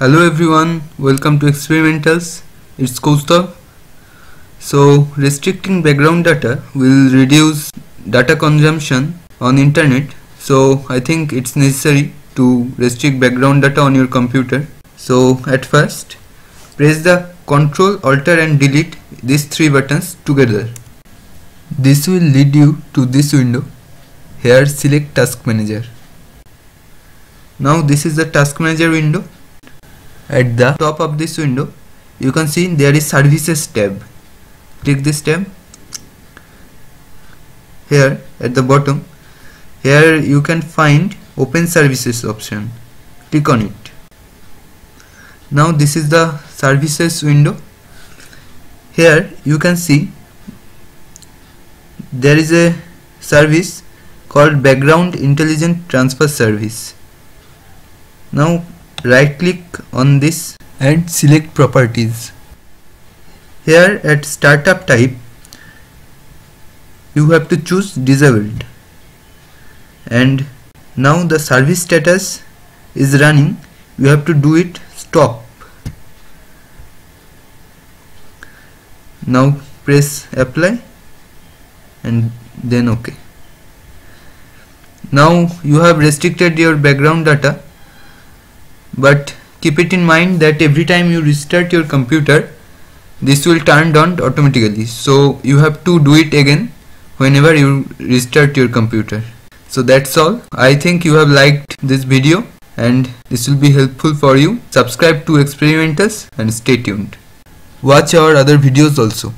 Hello everyone, welcome to XperiMentals. It's Kaustav. So restricting background data will reduce data consumption on internet. So I think it's necessary to restrict background data on your computer. So at first press the Control Alt and Delete these three buttons together. This will lead you to this window. Here select Task Manager. Now this is the Task Manager window. At the top of this window you can see there is Services tab. Click this tab. Here at the bottom here you can find Open Services option. Click on it. Now this is the Services window. Here you can see there is a service called background intelligent transfer service now right click on this and select properties. Here at startup type you have to choose disabled. And now the service status is running. You have to do it stop. Now press apply and then ok now you have restricted your background data but keep it in mind that every time you restart your computer this will turn on automatically. So you have to do it again whenever you restart your computer. So that's all. I think you have liked this video and this will be helpful for you. Subscribe to XperiMentals and stay tuned. Watch our other videos also